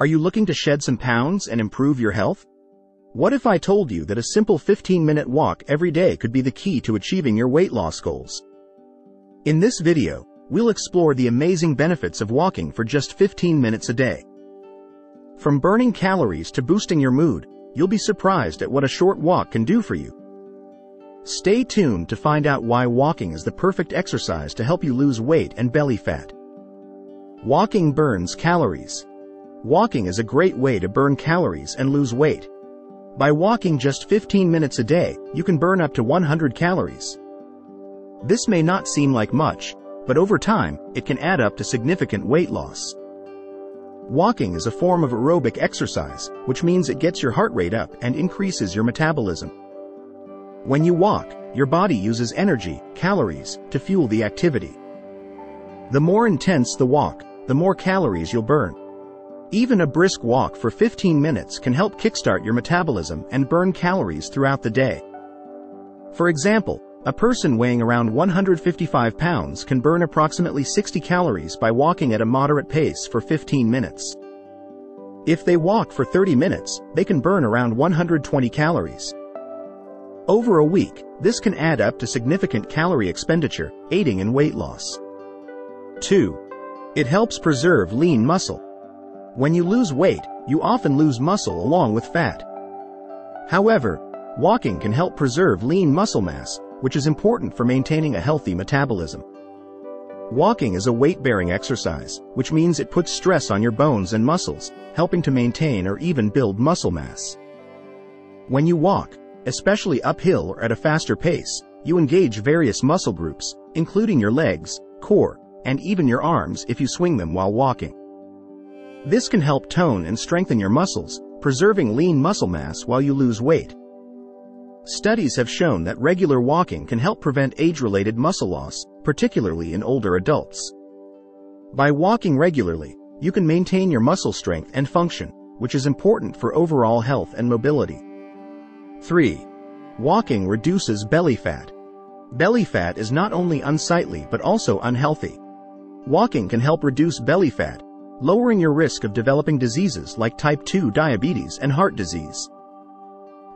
Are you looking to shed some pounds and improve your health? What if I told you that a simple 15-minute walk every day could be the key to achieving your weight loss goals? In this video, we'll explore the amazing benefits of walking for just 15 minutes a day. From burning calories to boosting your mood, you'll be surprised at what a short walk can do for you. Stay tuned to find out why walking is the perfect exercise to help you lose weight and belly fat. Walking burns calories. Walking is a great way to burn calories and lose weight. By walking just 15 minutes a day, you can burn up to 100 calories. This may not seem like much, but over time, it can add up to significant weight loss. Walking is a form of aerobic exercise, which means it gets your heart rate up and increases your metabolism. When you walk, your body uses energy, calories, to fuel the activity. The more intense the walk, the more calories you'll burn. Even a brisk walk for 15 minutes can help kickstart your metabolism and burn calories throughout the day. For example, a person weighing around 155 pounds can burn approximately 60 calories by walking at a moderate pace for 15 minutes. If they walk for 30 minutes, they can burn around 120 calories. Over a week, this can add up to significant calorie expenditure, aiding in weight loss. 2. It helps preserve lean muscle. When you lose weight, you often lose muscle along with fat. However, walking can help preserve lean muscle mass, which is important for maintaining a healthy metabolism. Walking is a weight-bearing exercise, which means it puts stress on your bones and muscles, helping to maintain or even build muscle mass. When you walk, especially uphill or at a faster pace, you engage various muscle groups, including your legs, core, and even your arms if you swing them while walking. This can help tone and strengthen your muscles, preserving lean muscle mass while you lose weight. Studies have shown that regular walking can help prevent age-related muscle loss, particularly in older adults. By walking regularly, you can maintain your muscle strength and function, which is important for overall health and mobility. 3. Walking reduces belly fat. Belly fat is not only unsightly but also unhealthy. Walking can help reduce belly fat, lowering your risk of developing diseases like type 2 diabetes and heart disease.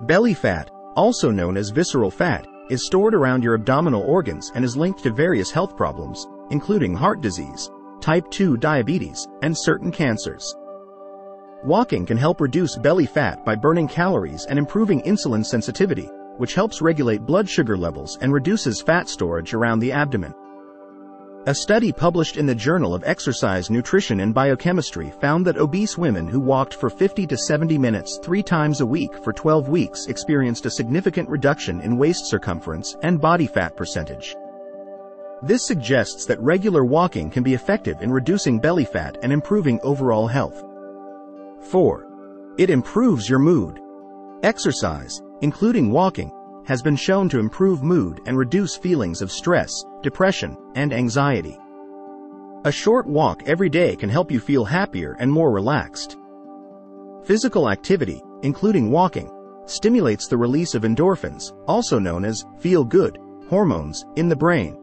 Belly fat, also known as visceral fat, is stored around your abdominal organs and is linked to various health problems, including heart disease, type 2 diabetes, and certain cancers. Walking can help reduce belly fat by burning calories and improving insulin sensitivity, which helps regulate blood sugar levels and reduces fat storage around the abdomen. A study published in the Journal of Exercise Nutrition and Biochemistry found that obese women who walked for 50 to 70 minutes three times a week for 12 weeks experienced a significant reduction in waist circumference and body fat percentage. This suggests that regular walking can be effective in reducing belly fat and improving overall health. 4. It improves your mood. Exercise, including walking, has been shown to improve mood and reduce feelings of stress, depression, and anxiety. A short walk every day can help you feel happier and more relaxed. Physical activity, including walking, stimulates the release of endorphins, also known as feel-good hormones, in the brain.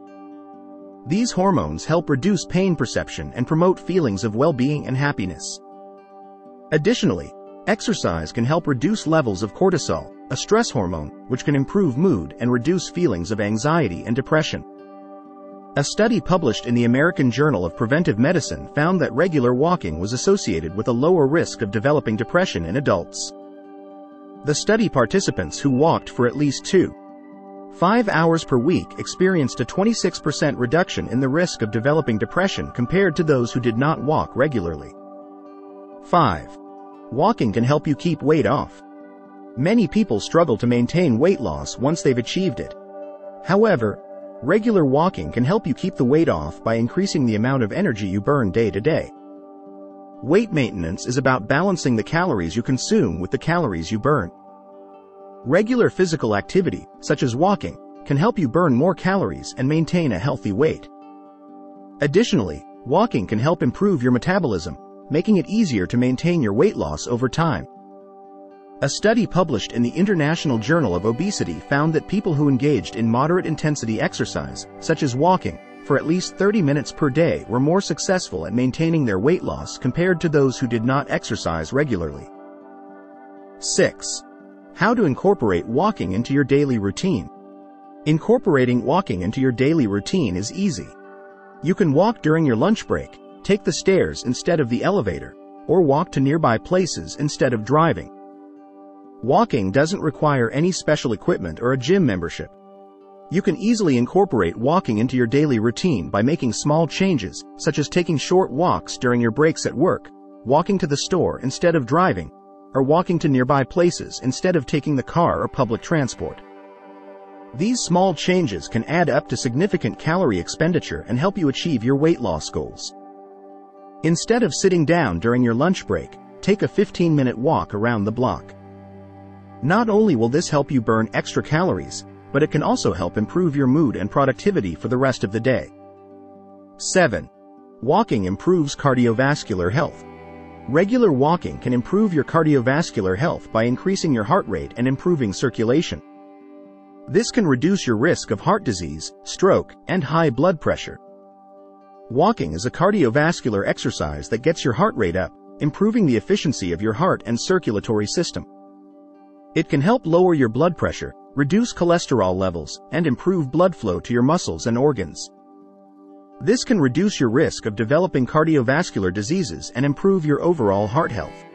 These hormones help reduce pain perception and promote feelings of well-being and happiness. Additionally, exercise can help reduce levels of cortisol, a stress hormone, which can improve mood and reduce feelings of anxiety and depression. A study published in the American Journal of Preventive Medicine found that regular walking was associated with a lower risk of developing depression in adults. The study participants who walked for at least two, five hours per week experienced a 26% reduction in the risk of developing depression compared to those who did not walk regularly. 5. Walking can help you keep weight off. Many people struggle to maintain weight loss once they've achieved it. However, regular walking can help you keep the weight off by increasing the amount of energy you burn day to day. Weight maintenance is about balancing the calories you consume with the calories you burn. Regular physical activity, such as walking, can help you burn more calories and maintain a healthy weight. Additionally, walking can help improve your metabolism, making it easier to maintain your weight loss over time. A study published in the International Journal of Obesity found that people who engaged in moderate intensity exercise, such as walking, for at least 30 minutes per day were more successful at maintaining their weight loss compared to those who did not exercise regularly. 6. How to incorporate walking into your daily routine. Incorporating walking into your daily routine is easy. You can walk during your lunch break, take the stairs instead of the elevator, or walk to nearby places instead of driving. Walking doesn't require any special equipment or a gym membership. You can easily incorporate walking into your daily routine by making small changes, such as taking short walks during your breaks at work, walking to the store instead of driving, or walking to nearby places instead of taking the car or public transport. These small changes can add up to significant calorie expenditure and help you achieve your weight loss goals. Instead of sitting down during your lunch break, take a 15-minute walk around the block. Not only will this help you burn extra calories, but it can also help improve your mood and productivity for the rest of the day. 7. Walking improves cardiovascular health. Regular walking can improve your cardiovascular health by increasing your heart rate and improving circulation. This can reduce your risk of heart disease, stroke, and high blood pressure. Walking is a cardiovascular exercise that gets your heart rate up, improving the efficiency of your heart and circulatory system. It can help lower your blood pressure, reduce cholesterol levels, and improve blood flow to your muscles and organs. This can reduce your risk of developing cardiovascular diseases and improve your overall heart health.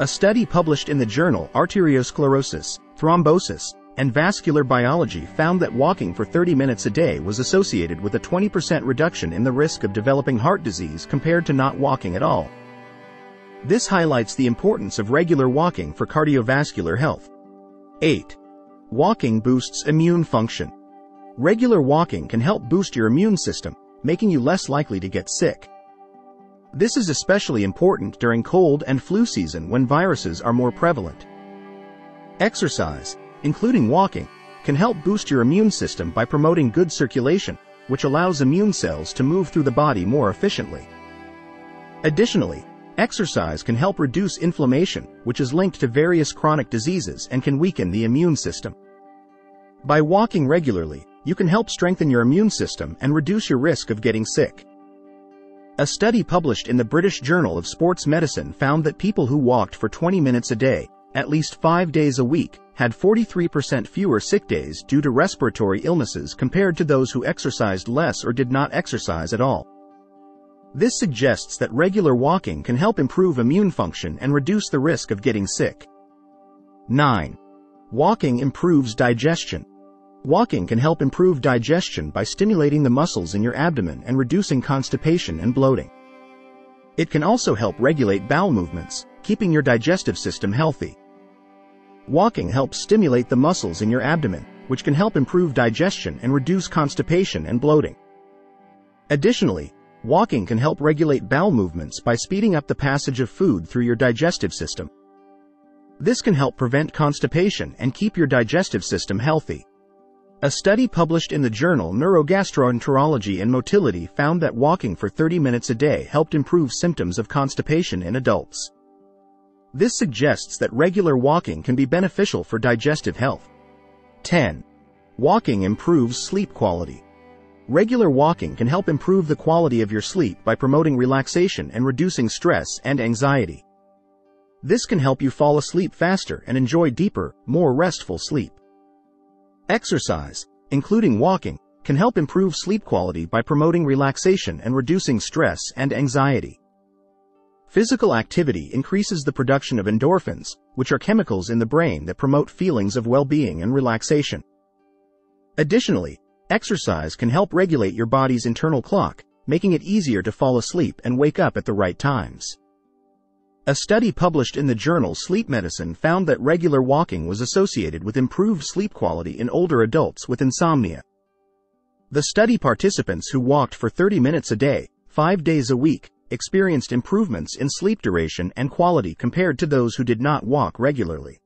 A study published in the journal Arteriosclerosis, Thrombosis, and vascular biology found that walking for 30 minutes a day was associated with a 20% reduction in the risk of developing heart disease compared to not walking at all. This highlights the importance of regular walking for cardiovascular health. 8. Walking boosts immune function. Regular walking can help boost your immune system, making you less likely to get sick. This is especially important during cold and flu season when viruses are more prevalent. Exercise, including walking, can help boost your immune system by promoting good circulation, which allows immune cells to move through the body more efficiently. Additionally, exercise can help reduce inflammation, which is linked to various chronic diseases and can weaken the immune system. By walking regularly, you can help strengthen your immune system and reduce your risk of getting sick. A study published in the British Journal of Sports Medicine found that people who walked for 20 minutes a day, at least five days a week, had 43% fewer sick days due to respiratory illnesses compared to those who exercised less or did not exercise at all. This suggests that regular walking can help improve immune function and reduce the risk of getting sick. 9. Walking improves digestion. Walking can help improve digestion by stimulating the muscles in your abdomen and reducing constipation and bloating. It can also help regulate bowel movements, keeping your digestive system healthy. Walking helps stimulate the muscles in your abdomen, which can help improve digestion and reduce constipation and bloating. Additionally, walking can help regulate bowel movements by speeding up the passage of food through your digestive system. This can help prevent constipation and keep your digestive system healthy. A study published in the journal Neurogastroenterology and Motility found that walking for 30 minutes a day helped improve symptoms of constipation in adults. This suggests that regular walking can be beneficial for digestive health. 10. Walking improves sleep quality. Regular walking can help improve the quality of your sleep by promoting relaxation and reducing stress and anxiety. This can help you fall asleep faster and enjoy deeper, more restful sleep. Exercise, including walking, can help improve sleep quality by promoting relaxation and reducing stress and anxiety. Physical activity increases the production of endorphins, which are chemicals in the brain that promote feelings of well-being and relaxation. Additionally, exercise can help regulate your body's internal clock, making it easier to fall asleep and wake up at the right times. A study published in the journal Sleep Medicine found that regular walking was associated with improved sleep quality in older adults with insomnia. The study participants who walked for 30 minutes a day, five days a week, experienced improvements in sleep duration and quality compared to those who did not walk regularly.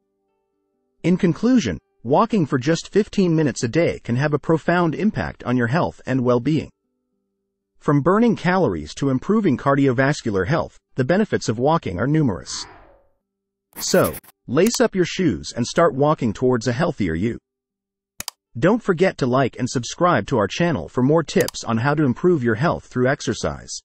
In conclusion, walking for just 15 minutes a day can have a profound impact on your health and well-being. From burning calories to improving cardiovascular health, the benefits of walking are numerous. So, lace up your shoes and start walking towards a healthier you. Don't forget to like and subscribe to our channel for more tips on how to improve your health through exercise.